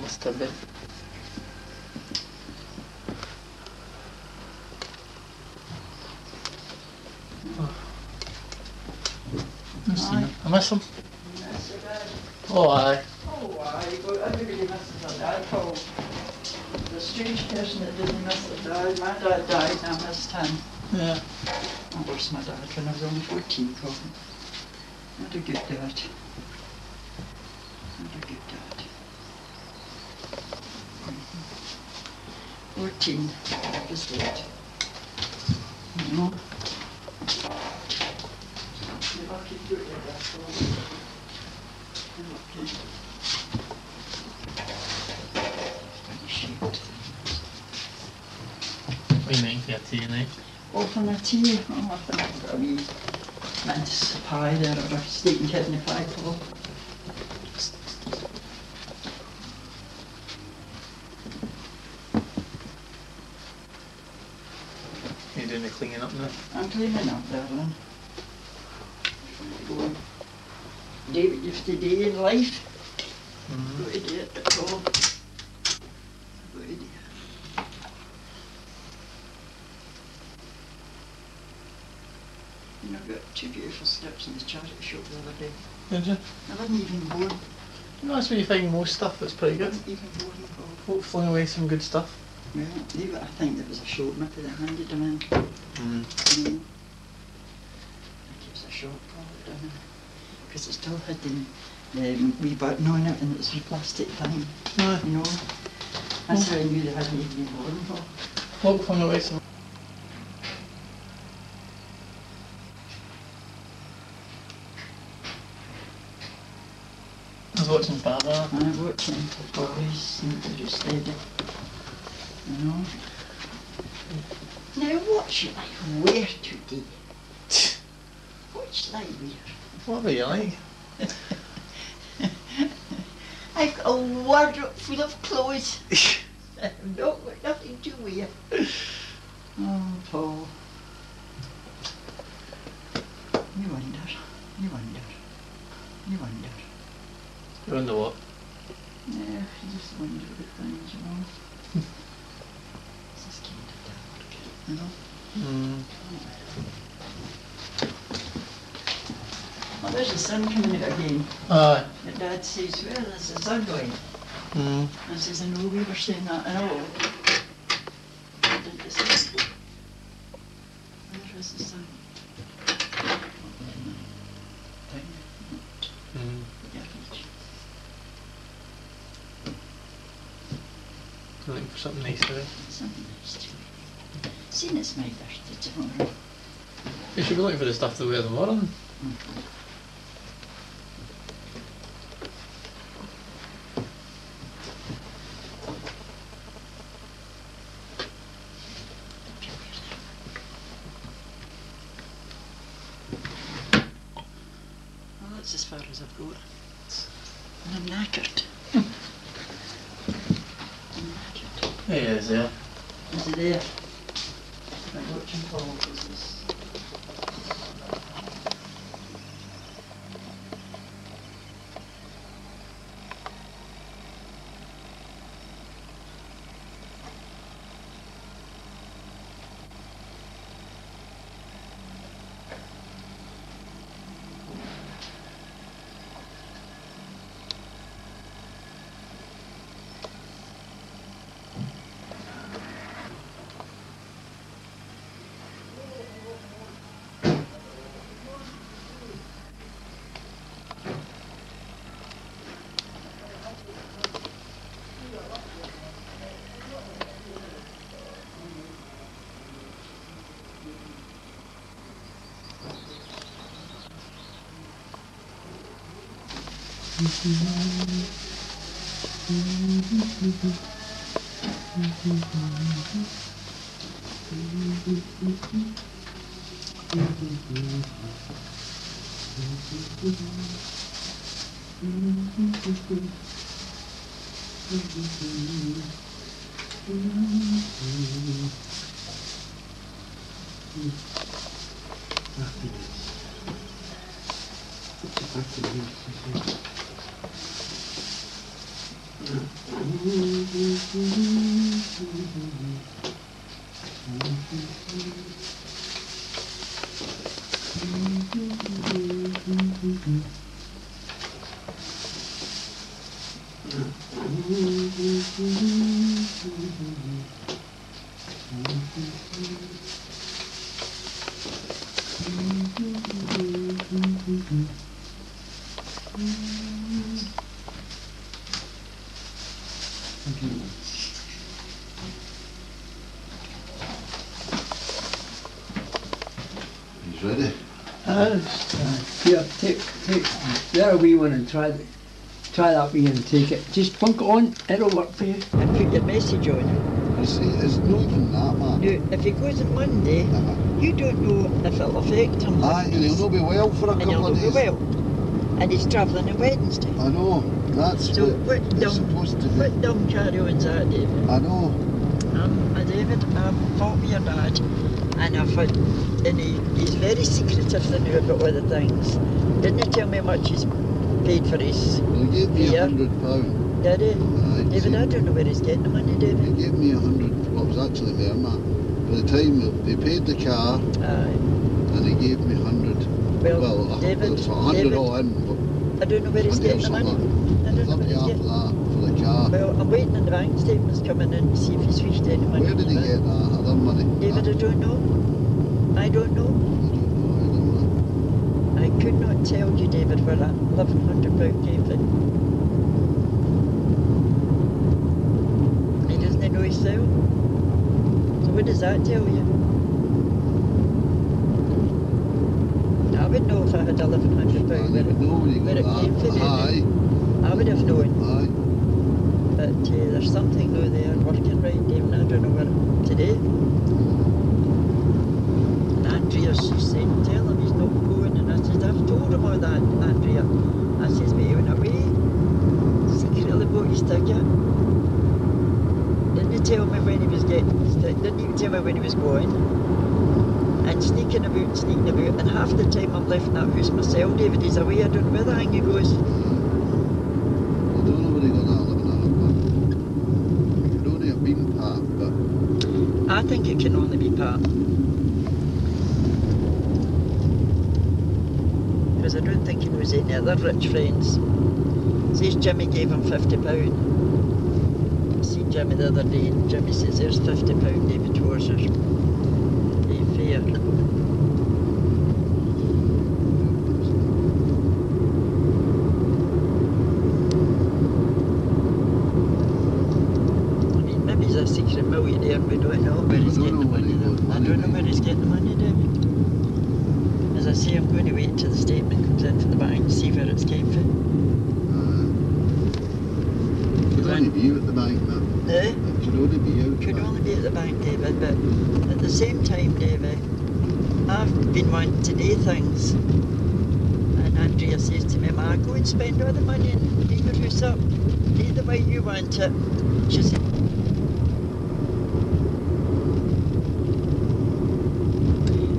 Must have been. I miss him. Oh, aye. Oh, aye, but everybody misses a dad, Paul. The strange person that didn't miss a dad, my dad died and I missed him. Yeah. I my dad when I was only 14, Paul. What a good dad. What a good dad. Mhm. 14, that was late. You know? You're lucky to get that, Paul. You're lucky. Shit. What do you make for your tea tonight? Oh, for my tea, oh, I think I've got a wee mince pie there, or a steak and kidney pie, Paul. You doing the cleaning up now? I'm cleaning up, darling. Go on. Do what you to do in life. Go to do it, that's all. Go to do it. You know, I got two beautiful steps in the charity shop the other day. Did you? I wasn't even born. No, that's where you find most stuff that's pretty good. wasn't even born, Paul. Folk fling away some good stuff. Well, leave I think there was a short method that handed them in. Mm. Mm. I think it was a short product, because it still had the, the wee button on it and it was wee plastic thing, Aye. you know. That's how I knew they hadn't even been born for. Folk fling away some. Was watching. And I watched them for boys and they just steady, you know. Now what should I wear today? What should I wear? What were you like? I've got a wardrobe full of clothes. I've not got nothing to wear. Oh, Paul. You wonder, you wonder, you wonder. Wonder what? Yeah, you just wonder about things, you know. It's just kind of dark, you know. Mm. Well, there's the sun coming out again. Aye. My dad says, well, there's the sun going. Mm. I says, I know we were saying that, I know. I did the same. Where is the sun? Mm. Yeah, Looking for something nice today. something nice to me. Seeing it's my birthday tomorrow. You should be looking for the stuff to wear tomorrow. Well, that's as far as I've got. And I'm knackered. I'm knackered. He is, yeah. Is it there? I'm watching Paul Ah, beleza. Essa parte é Mm-hmm. There a wee one and try, the- try that wee and take it. Just plunk it on, it'll work for you. And put your message on. You see, it's not even that, man. Now, if he goes on Monday, Uh-huh. you don't know if it'll affect him. Aye, and he'll not be well for a and he'll couple not of be days. well. And he's travelling on Wednesday. I know. That's So what what dumb, supposed to be. what dumb carry-on's that, David? I know. Um, uh, David, fought with your dad, and I've had, and he, he's very secretive the now about other things. Didn't he tell me how much he's paid for his, He gave me a hundred pound. did he? Aye, see, I don't know where he's getting the money, He David. gave me a hundred. Well, it was actually more, man. By the time they paid the car, Aye. and he gave me a hundred. Well, Well, a- David, it's a hundred David, all in, but I don't know where he's getting the money. I don't know where he's getting. for the car. Well, I'm waiting on the bank statements coming in to see if he's reached any money. Where did he get that other money? David, I don't know. I don't know. I don't know. I could not tell you, David, where that eleven hundred pound came from. He doesn't know himself. So what does that tell you? I would know if I had eleven hundred I pound where don't it, know where he where got it came that. from. Aye, I would have known. But uh, there's something though there working right, David. I don't know where today. And Andrea, she said, tell him he's not going. And I said, I've told him all that, Andrea. I says, but he went away. Secretly bought his ticket. Didn't he tell me when he was getting, didn't even tell me when he was going. And sneaking about, sneaking about. And half the time I'm left in that house myself, David, he's away. I don't know where the hang he goes. I don't know where he got that eleven hundred pound. It could only have been part, but I think it can only be part. Because I don't think he knows any other rich friends. Says Jimmy gave him fifty pound. I seen Jimmy the other day and Jimmy says there's fifty pound David towards Thank you. And says to me, Ma, go and spend all the money and do your house up. Do the way you want it. She said,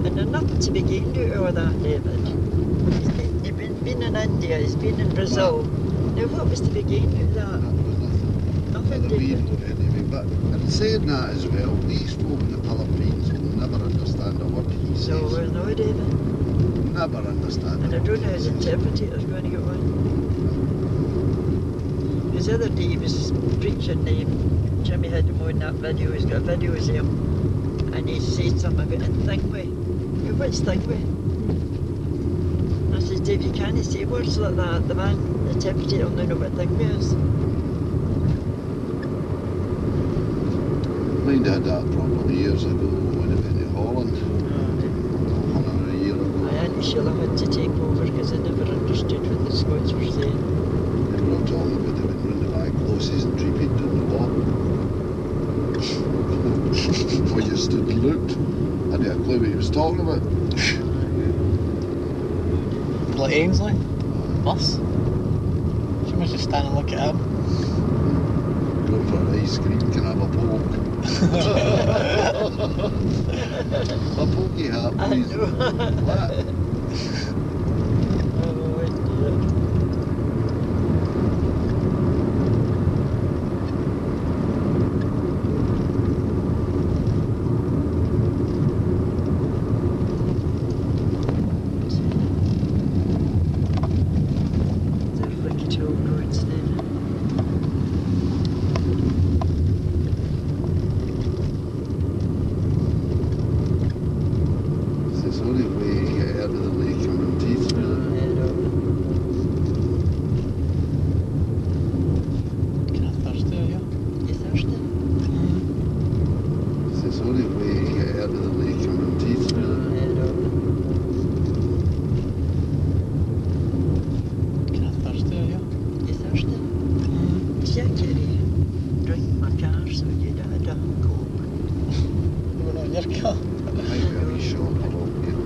and there's nothing to be gained out of that, David. He's been, been, in India, he's been in Brazil. Now, what was to be gained out of That nothing. David. anyway. But in saying that as well, these folk in the Philippines will never understand a word he says. Uh, no, David. Never understand. And I don't know his interpreter's going to get one. His other day he was preaching, um, Jimmy had him on that video, he's got a video of him, and he said something about in Thingway. Now, what's Thingway? I says, Dave, you can't say words like that. The man, the interpreter will know what Thingway is. Mind had that problem years ago when I went to Holland, a hundred a year ago. I Auntie Sheila had to take over because I never understood what the Scots were saying. Were all talking about they went round the back closes and repeat on the wall. when you stood and looked, I a clue what he was talking about. Like Ainsley? Us? She must just stand and look at him. Go for an ice cream, can have a poke. A pokey hat, I please. know. What? oh, dear. They're wicked old roads there. It's the only way you get out of the lake and run teeth through it. I know. Can I thirsty, are you? You thirsty? It's the only way you get out of the lake and run teeth through it. I know. Can I thirsty, are you? You thirsty? See, I carry drink in my car, so you had a coke. You were not in your car. Might be a wee shop along here.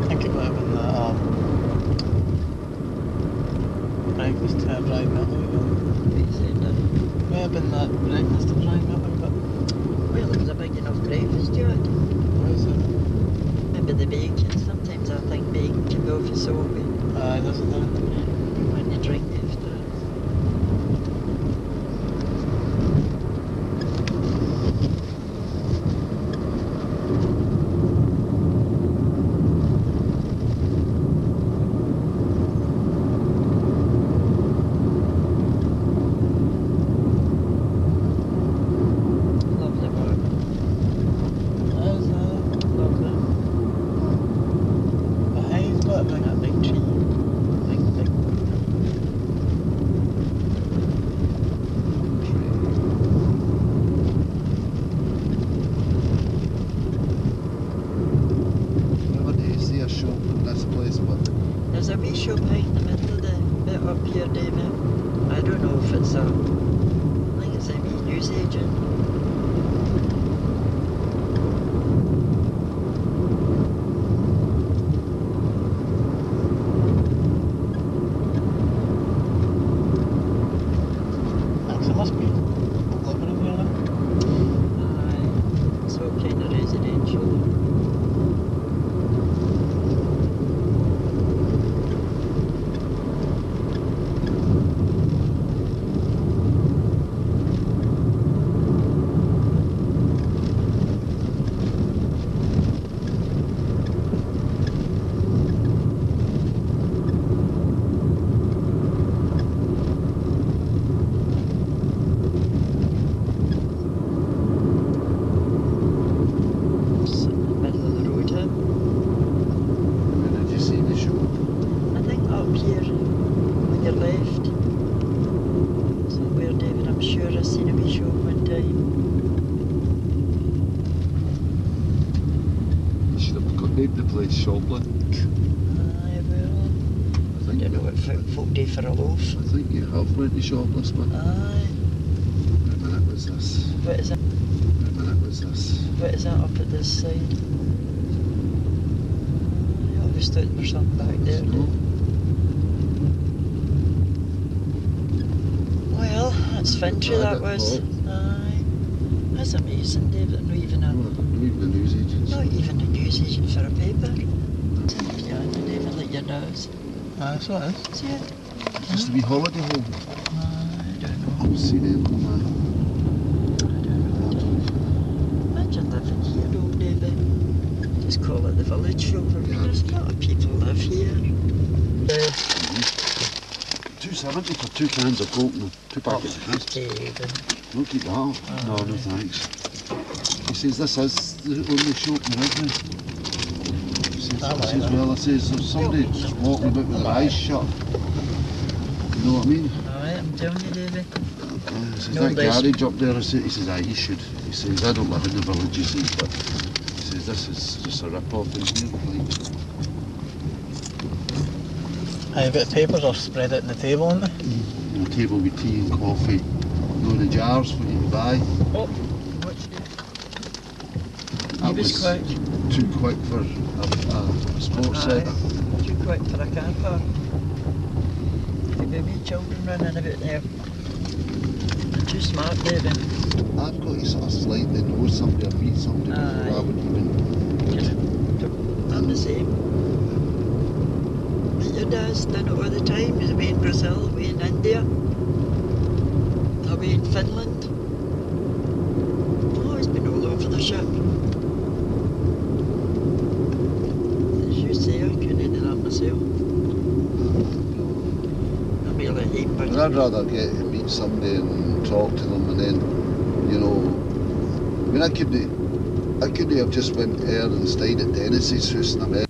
I think it might have been that um, breakfast to. He said, uh, May have been that breakfast to Brian Milton, but well, it was a big enough breakfast, what is it? Maybe the bacon. Sometimes I think bacon can go for soapy. Aye, doesn't it? When you drink after. Lovely work. How's that? Lovely. The haze, but Like a big tree. Big, big. Never do you see a shop in this place, but There's a wee shop out in the middle of the bit up here, David. I don't know if it's a. I think it's a wee news agent. Actually, it must be living in here now. Aye. It's all kind of residential. It's in the middle of the road, huh? where did you see the shop? I think up here, on your left. Somewhere, David, I'm sure I seen a wee shop one time. You should have got named the place Shoplin. Aye, well, I I think, don't know what folk folk do for a loaf. I think you have went to Shopless, but Aye, wait a minute, what's this? what is that? Wait a minute, what's this? What is that up at this side? I always thought there was something back there. No. Well, that's Fintry, that was. Paul. That's amazing, David. Not even a, No, Read the news agents. not even a news agent for a paper. Yeah, David, like your nose. Aye, so it is. See it? Used to be holiday home. I don't know. I'll see them come I don't know. Imagine living here, though, David. Just call it the village. I Yeah. there's a lot of people live here. Uh, Two seventy for two cans of Coke and two packets of crisps. David. Don't keep that. no, no thanks. He says this is the only shop in Ridley. He says, Ah, he says well, I says there's somebody walking about with their eyes shut. You know what I mean? Alright, I'm telling you, David. Uh, he says No, that there's- garage up there, I he says, aye, you should. He says, I don't live in the village, he says, but he says, this is just a rip-off in here. Like, Aye, you've got the papers all spread out on the table, aren't mm. they? you know, table with tea and coffee. You know, the jars for you to buy. Oh, what's that? That was quick. too quick for a, a sports Aye. centre. Too quick for a car park. If you with me children running about there. They're too smart, David. I've got to sort of slightly know somebody or meet somebody before I Aye. would even. Just, I'm the same. Dad's done it all the time. He's away in Brazil, away in India, away in Finland. Oh, he's been all over the ship. As you say, I couldn't do that myself. I really hate But bugs. I'd rather get to meet somebody and talk to them and then, you know, I mean, I could I could have just went there and stayed at Dennis's house in America.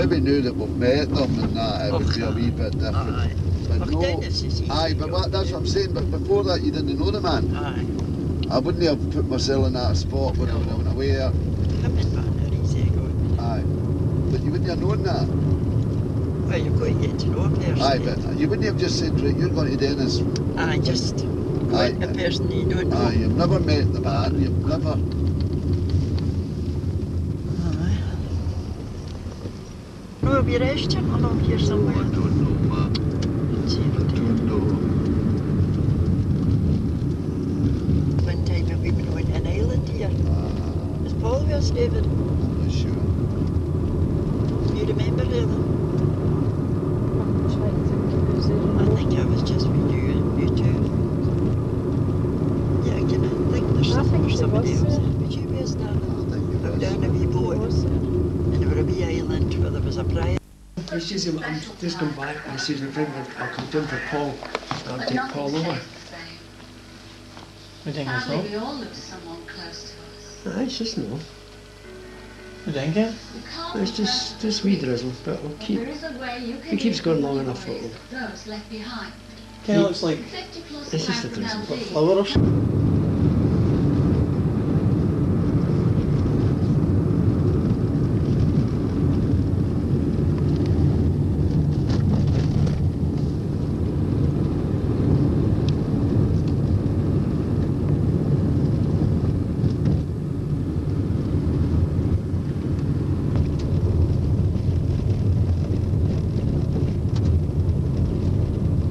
Maybe now that we've met them and that, it would be a wee bit different. Aye. But no, Dennis is easy. aye, but what, that's what I'm saying. But before that, you didn't know the man. Aye. I wouldn't have put myself in that spot when I when I went away there. Him and man are easy going. Aye, but you wouldn't have known that. Well, you've got to get to know a person. Aye, but you wouldn't have just said, right, you're going to Dennis. I just Aye, a person you don't know. aye, you've never met the man. You've never. Aye. No, have you rest him along here somewhere? I don't know, man. See if I don't know. One time we've we been on an island here. Ah, Is Paul with us, David? I'm not sure. You remember them? I think I was just with you and you two. Yeah, I can I think there's I some, think or she somebody was else. there. Would you be us I down? think it Up was. down a wee boat. And there were a wee island where there was a prize. It's just, I'm just come back and I says, I'll I'll come down for Paul. I'll take Paul over. You think it's Sadly, no? we all look to someone close to us. Aye, it's just no. You think it? You can't It's just, just wee drizzle, but we'll keep. there is a way you can it keeps going long enough for memories it. of Those left behind. Kind of looks like 50 plus It's just a Franklin drizzle. LD. flour or something.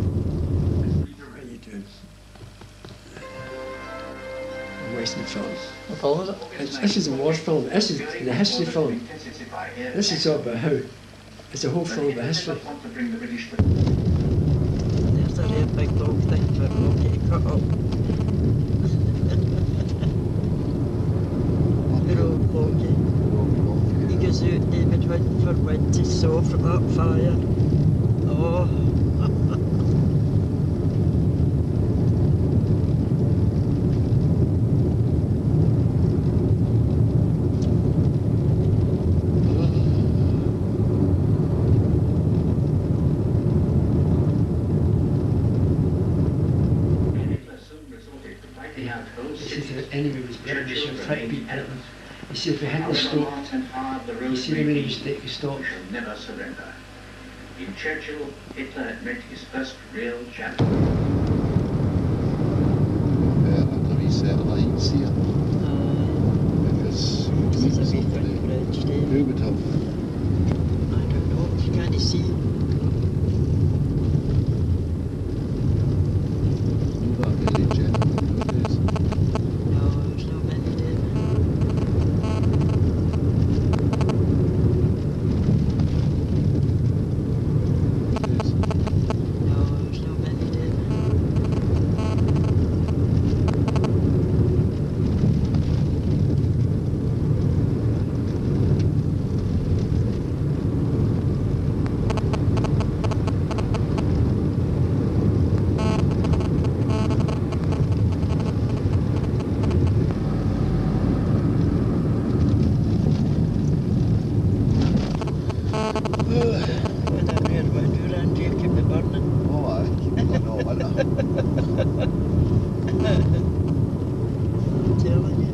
How you doing? I'm wasting film. What colour is it? It's, this is a war film. This is the history film. This is all about how. It's a whole film about history. There's a big thing for to cut up. Out David to fire. Oh. He says the enemy was Britain. He should try to beat Britain. He said if we hadn't stopped, you see the many mistakes we stopped. shall never surrender. In Churchill, Hitler had met his first real challenge. Yeah, and a wee set of. Because you This is a wee somebody funny bridge, Dave. who would have I don't know. You can't see. no that very gentleman nowadays. No, there's no many, Dave. Nowadays. No, there's no many, Dave. When that red wind around here keep me burning. Oh, aye, keep it going all winter. I'm telling you.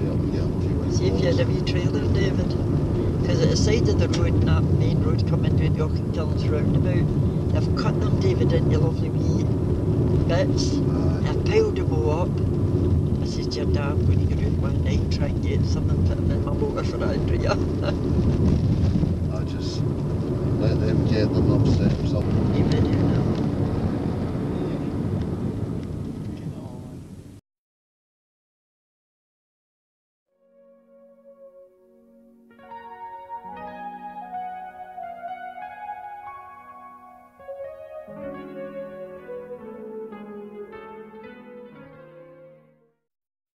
Yeah, yeah, a few weeks See if you had a wee trailer, David. Because at the side of the road, and road coming down York and Killings roundabout, they've cut them, David, into lovely wee bits. Aye. They've piled them all up. I said to your dad, I'm going to go out one night and try and get something put them in my motor for Andrea. I just, let them get them themselves up. Video.